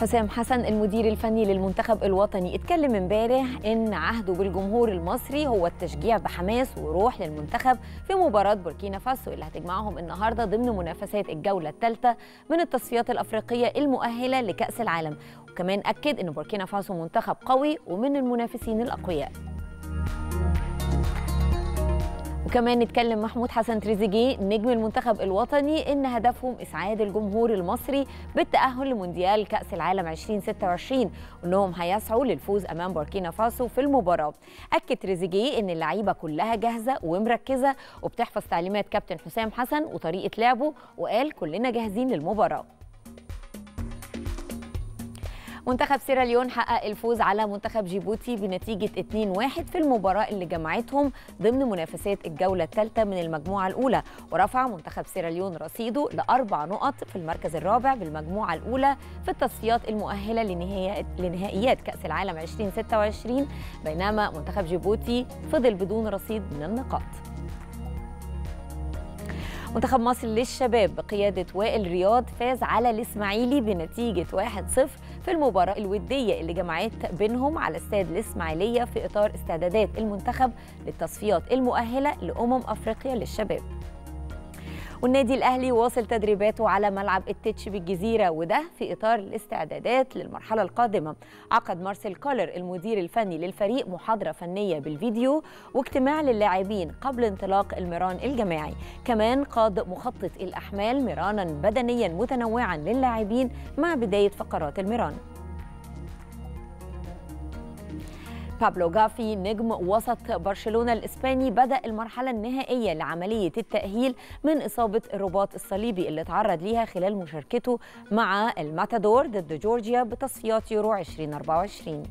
حسام حسن المدير الفني للمنتخب الوطني اتكلم امبارح إن عهده بالجمهور المصري هو التشجيع بحماس وروح للمنتخب في مباراة بوركينا فاسو اللي هتجمعهم النهارده ضمن منافسات الجولة الثالثة من التصفيات الأفريقية المؤهلة لكأس العالم. وكمان أكد إن بوركينا فاسو منتخب قوي ومن المنافسين الأقوياء. وكمان نتكلم محمود حسن تريزيجيه نجم المنتخب الوطني إن هدفهم إسعاد الجمهور المصري بالتأهل لمونديال كأس العالم 2026 وإنهم هيسعوا للفوز أمام بوركينا فاسو في المباراة. أكد تريزيجيه إن اللعيبة كلها جاهزة ومركزة وبتحفظ تعليمات كابتن حسام حسن وطريقة لعبه وقال كلنا جاهزين للمباراة. منتخب سيراليون حقق الفوز على منتخب جيبوتي بنتيجة 2-1 في المباراة اللي جمعتهم ضمن منافسات الجولة الثالثة من المجموعة الأولى. ورفع منتخب سيراليون رصيده لأربع نقط في المركز الرابع بالمجموعة الأولى في التصفيات المؤهلة لنهائيات كأس العالم 2026 بينما منتخب جيبوتي فضل بدون رصيد من النقاط. منتخب مصر للشباب بقيادة وائل رياض فاز على الإسماعيلي بنتيجة 1-0 في المباراة الودية اللي جمعت بينهم على استاد الإسماعيلية في إطار استعدادات المنتخب للتصفيات المؤهلة لأمم أفريقيا للشباب. والنادي الأهلي واصل تدريباته على ملعب التتش بالجزيرة وده في إطار الاستعدادات للمرحلة القادمة. عقد مارسيل كولر المدير الفني للفريق محاضرة فنية بالفيديو واجتماع للاعبين قبل انطلاق الميران الجماعي. كمان قاد مخطط الأحمال ميرانا بدنيا متنوعا للاعبين مع بداية فقرات الميران. بابلو جافي نجم وسط برشلونة الإسباني بدأ المرحلة النهائية لعملية التأهيل من إصابة الرباط الصليبي اللي تعرض ليها خلال مشاركته مع الماتادور ضد جورجيا بتصفيات يورو 2024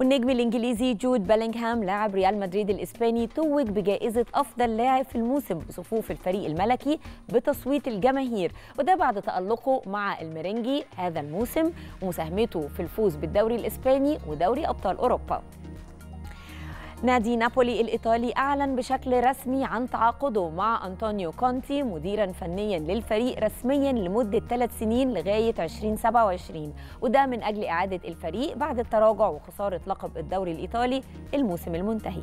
والنجم الإنجليزي جود بيلينغهام لاعب ريال مدريد الإسباني توج بجائزة أفضل لاعب في الموسم بصفوف الفريق الملكي بتصويت الجماهير. وده بعد تألقه مع الميرينجي هذا الموسم ومساهمته في الفوز بالدوري الإسباني ودوري أبطال أوروبا. نادي نابولي الإيطالي أعلن بشكل رسمي عن تعاقده مع أنطونيو كونتي مديرا فنيا للفريق رسميا لمدة ثلاث سنين لغاية 2027 وده من أجل إعادة الفريق بعد التراجع وخسارة لقب الدوري الإيطالي الموسم المنتهي.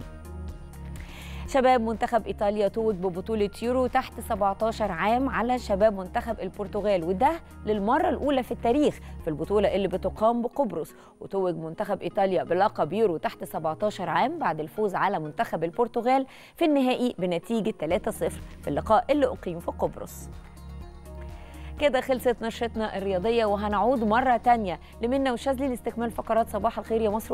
شباب منتخب إيطاليا توج ببطولة يورو تحت 17 عام على شباب منتخب البرتغال وده للمرة الأولى في التاريخ في البطولة اللي بتقام بقبرص. وتوج منتخب إيطاليا بلقب يورو تحت 17 عام بعد الفوز على منتخب البرتغال في النهائي بنتيجة 3-0 في اللقاء اللي أقيم في قبرص. كده خلصت نشرتنا الرياضية وهنعود مرة تانية لمنى وشاذلي لاستكمال فقرات صباح الخير يا مصر.